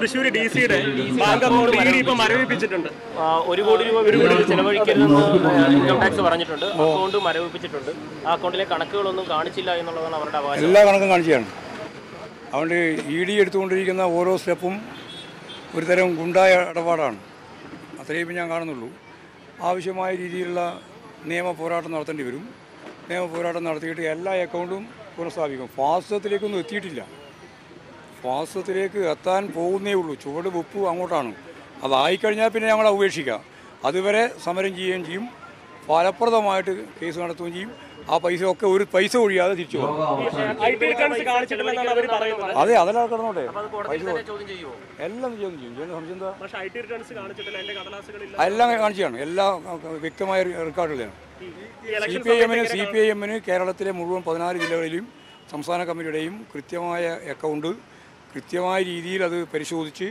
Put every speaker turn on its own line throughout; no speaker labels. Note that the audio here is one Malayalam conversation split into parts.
തൃശ്ശൂർ ഡി സിയുടെ ബാങ്ക് അക്കൗണ്ട് ഇ ഡി ഇപ്പൊ മരവിപ്പിച്ചിട്ടുണ്ട്.
ഒരു കോടി രൂപ വീടുകളിൽ ചെലവഴിക്കരുതെന്ന് ഇൻകം ടാക്സ് പറഞ്ഞിട്ടുണ്ട്. അക്കൗണ്ട് മരവിപ്പിച്ചിട്ടുണ്ട്. ആ അക്കൗണ്ടിലെ കണക്കുകളൊന്നും കാണിച്ചില്ല എന്നുള്ളതാണ് അവരുടെ അവകാശം
എല്ലാ കണക്കും കാണിച്ചാണ് അതുകൊണ്ട് ഇ ഡി എടുത്തുകൊണ്ടിരിക്കുന്ന ഓരോ സ്റ്റെപ്പും ഒരു തരം ഗുണ്ടായ ഇടപാടാണ്. അത്രയും ഇപ്പം ഞാൻ കാണുന്നുള്ളൂ. ആവശ്യമായ രീതിയിലുള്ള നിയമ പോരാട്ടം നടത്തേണ്ടി വരും. നിയമ പോരാട്ടം നടത്തിയിട്ട് എല്ലാ അക്കൗണ്ടും പുനഃസ്ഥാപിക്കും. ഫാസ്റ്റത്തിലേക്കൊന്നും എത്തിയിട്ടില്ല. ഫാസ്തത്തിലേക്ക് എത്താൻ പോകുന്നേ ഉള്ളൂ. ചുവട് വെപ്പ് അങ്ങോട്ടാണ്. അതായിക്കഴിഞ്ഞാൽ പിന്നെ ഞങ്ങൾ ഉപേക്ഷിക്കാം അതുവരെ സമരം ചെയ്യുകയും ചെയ്യും. ഫലപ്രദമായിട്ട് കേസ് നടത്തുകയും ചെയ്യും. ആ പൈസ ഒക്കെ ഒരു പൈസ ഒഴിയാതെ തിരിച്ചു അതെ അതെല്ലാം കിടന്നോട്ടെ.
പൈസ എല്ലാം ചോദ്യം
ചെയ്യും. സംശയം എന്താ? എല്ലാം കാണിച്ചാണ് എല്ലാ വ്യക്തമായ റെക്കോർഡുകളാണ്. സി പി ഐ എമ്മിന് സി പി ഐ എമ്മിന് കേരളത്തിലെ മുഴുവൻ പതിനാല് ജില്ലകളിലും സംസ്ഥാന കമ്മിറ്റിയുടെയും കൃത്യമായ അക്കൗണ്ട് കൃത്യമായ രീതിയിൽ അത് പരിശോധിച്ച്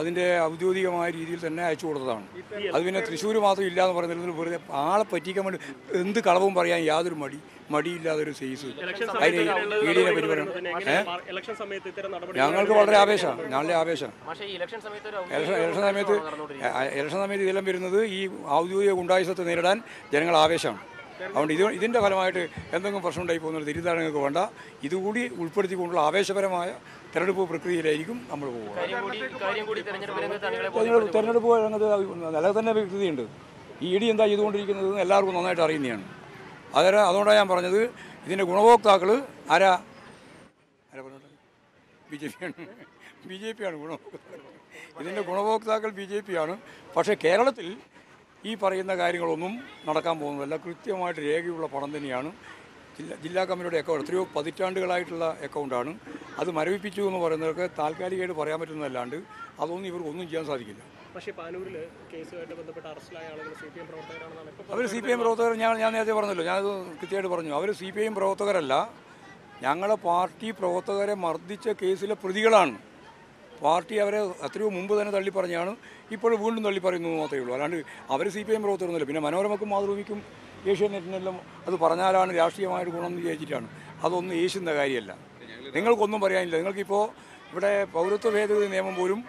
അതിന്റെ ഔദ്യോഗികമായ രീതിയിൽ തന്നെ അയച്ചു കൊടുത്തതാണ്. അത് പിന്നെ തൃശ്ശൂർ മാത്രം ഇല്ല എന്ന് പറയുന്നത് വെറുതെ ആളെ പറ്റിക്കാൻ വേണ്ടി എന്ത് കളവും പറയാൻ യാതൊരു മടി മടിയില്ലാതൊരു സൈസ്. അതിന്
നടപടി
ഞങ്ങൾക്ക് വളരെ ആവേശമാണ് നല്ല ആവേശമാണ്.
പക്ഷേ ഈ ഇലക്ഷൻ സമയത്ത്
ഇലക്ഷൻ ഇലക്ഷൻ സമയത്ത് ഇലക്ഷൻ സമയത്ത് ഇതെല്ലാം വരുന്നത് ഈ ഔദ്യോഗിക ഗുണ്ടായുസത്തെ നേരിടാൻ ജനങ്ങൾ ആവേശമാണ്. അതുകൊണ്ട് ഇത് ഇതിന്റെ ഫലമായിട്ട് എന്തെങ്കിലും പ്രശ്നം ഉണ്ടായി പോകുന്ന തിരിധാരണങ്ങൾക്ക് വേണ്ട. ഇതുകൂടി ഉൾപ്പെടുത്തിക്കൊണ്ടുള്ള ആവേശപരമായ തെരഞ്ഞെടുപ്പ് പ്രക്രിയയിലായിരിക്കും നമ്മൾ പോകുക
തെരഞ്ഞെടുപ്പ് രംഗത്ത്
തെരഞ്ഞെടുപ്പ് നില തന്നെ വ്യക്തതയുണ്ട് ഈ ഇടി എന്താ ചെയ്തുകൊണ്ടിരിക്കുന്നത് എല്ലാവർക്കും നന്നായിട്ട് അറിയുന്നതാണ്. അതര അതുകൊണ്ടാണ് ഞാൻ പറഞ്ഞത് ഇതിന്റെ ഗുണഭോക്താക്കൾ ആരാ? ആരാ പറഞ്ഞത് ബി ജെ പി ആണ്. ബി ജെ പി ആണ് ഗുണഭോക്താക്കൾ. ഇതിന്റെ ഗുണഭോക്താക്കൾ ബി ജെ പി ആണ്. പക്ഷേ കേരളത്തിൽ ഈ പറയുന്ന കാര്യങ്ങളൊന്നും നടക്കാൻ പോകുന്നതല്ല. കൃത്യമായിട്ട് രേഖയുള്ള പണം തന്നെയാണ്. ജില്ലാ ജില്ലാ കമ്മിറ്റിയുടെ അക്കൗണ്ട് എത്രയോ പതിറ്റാണ്ടുകളായിട്ടുള്ള അക്കൗണ്ടാണ് അത് മരവിപ്പിച്ചു എന്ന് പറയുന്നവർക്ക് താൽക്കാലികമായിട്ട് പറയാൻ പറ്റുന്നതല്ലാണ്ട് അതൊന്നും ഇവർക്ക് ഒന്നും ചെയ്യാൻ സാധിക്കില്ല.
പക്ഷേ കേസുമായിട്ട് ബന്ധപ്പെട്ട് അറസ്റ്റിലായ ആളുകൾ സി പി എം പ്രവർത്തകരാണെന്നാണ്
അവർ സി പി എം പ്രവർത്തകർ ഞാൻ ഞാൻ നേരത്തെ പറഞ്ഞല്ലോ ഞാനത് കൃത്യമായിട്ട് പറഞ്ഞു. അവർ സി പി എം പ്രവർത്തകരല്ല. ഞങ്ങളെ പാർട്ടി പ്രവർത്തകരെ മർദ്ദിച്ച കേസിലെ പ്രതികളാണ്. പാർട്ടി അവരെ എത്രയോ മുമ്പ് തന്നെ തള്ളി പറഞ്ഞാണ് ഇപ്പോൾ വീണ്ടും തള്ളി പറയുന്നു മാത്രമേ ഉള്ളൂ. അല്ലാണ്ട് അവർ സി പി എം പ്രവർത്തനമൊന്നുമില്ല പിന്നെ മനോരമക്കും മാതൃഭൂമിക്കും ഏഷ്യാനെറ്റിനെല്ലാം അത് പറഞ്ഞാലാണ് രാഷ്ട്രീയമായൊരു ഗുണം എന്ന് വിചാരിച്ചിട്ടാണ്. അതൊന്നും ഏഷ്യന്റെ കാര്യമല്ല. നിങ്ങൾക്കൊന്നും പറയാനില്ല. നിങ്ങൾക്കിപ്പോൾ ഇവിടെ പൗരത്വ ഭേദഗതി നിയമം പോലും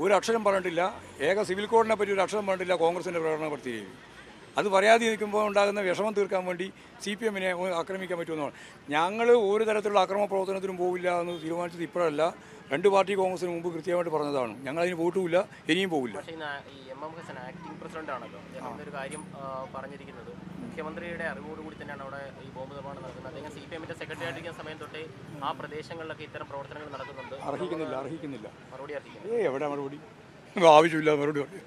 ഒരു അക്ഷരം പറഞ്ഞിട്ടില്ല. ഏക സിവിൽ കോഡിനെ പറ്റി ഒരു അക്ഷരം പറഞ്ഞിട്ടില്ല കോൺഗ്രസിന്റെ പ്രകടന പത്രികയിൽ അത് പറയാതെ നിൽക്കുമ്പോൾ ഉണ്ടാകുന്ന വിഷമം തീർക്കാൻ വേണ്ടി സി പി എമ്മിനെ ആക്രമിക്കാൻ പറ്റുമെന്നാണ് ഞങ്ങൾ ഒരു തരത്തിലുള്ള അക്രമ പ്രവർത്തനത്തിനും പോവില്ല എന്ന് തീരുമാനിച്ചത് ഇപ്പോഴല്ല. രണ്ട് പാർട്ടി കോൺഗ്രസിന് മുമ്പ് കൃത്യമായിട്ട് പറഞ്ഞതാണ്. ഞങ്ങൾ അതിന് വോട്ടുമില്ല ഇനിയും പോവില്ല.
മുഖ്യമന്ത്രിയുടെ അറിവോടുകൂടി തന്നെയാണ് അവിടെ ഈ ബോംബ് നിർമ്മാണം നടക്കുന്നത്. അദ്ദേഹം സി പി എമ്മിന്റെ സെക്രട്ടറി ആയിരിക്കുന്ന സമയം തൊട്ടേ ആ പ്രദേശങ്ങളിലൊക്കെ ഇത്തരം പ്രവർത്തനങ്ങൾ നടക്കുന്നുണ്ട്.
അർഹിക്കുന്നില്ല അർഹിക്കുന്നില്ല.
മറുപടി അറിയിക്കുന്നത്
എവിടെ മറുപടി? ആവശ്യമില്ല മറുപടി.